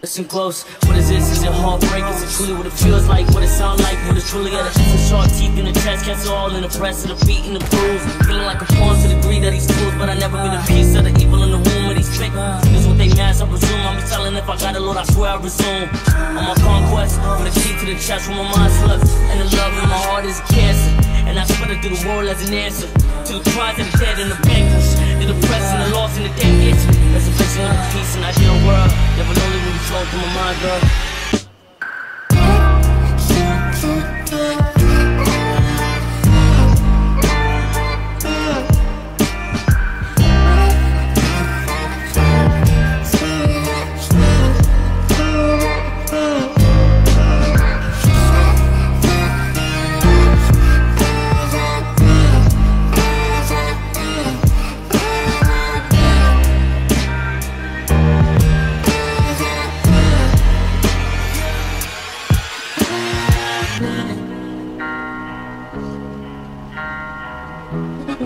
Listen close, what is this? Is it heartbreak? Is it truly what it feels like? What it sound like? What it truly got a sharp teeth in the chest, catch all in the press of the beat and the bruise. Feeling like a pawn to the degree that he's fools, but I never been a piece of the evil in the womb of these fake. Got a load, I swear I resume. On my conquest, for the key to the chest where my mind slips, and the love in my heart is a cancer. And I spread it through the world as an answer to the cries of the dead and the vanquished, the depressed and the lost and the dead itch. That's a vision of a peace and ideal world. Never lonely when you flow through my mind, girl.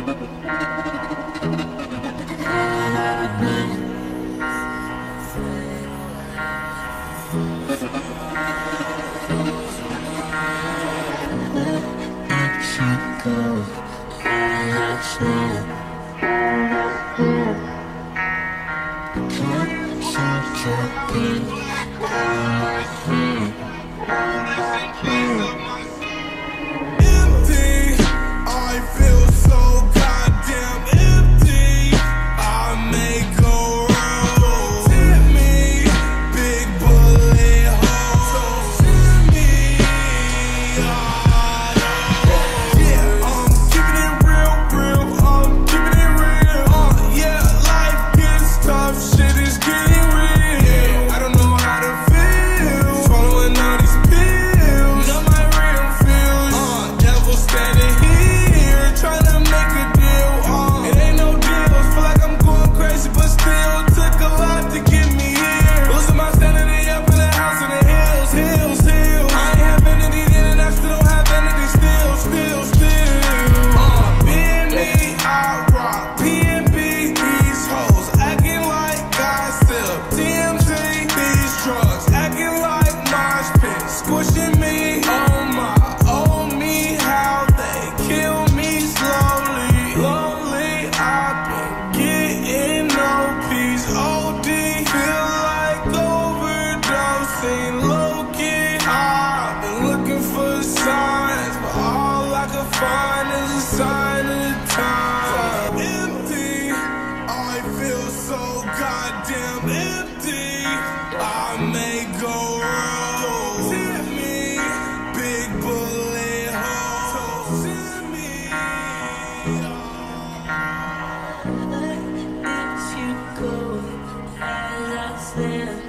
Empty. fine as a sign of the time. Empty, I feel so goddamn empty. I may go wrong. Send me big bullet holes. Send me. I Let you go, I lost them.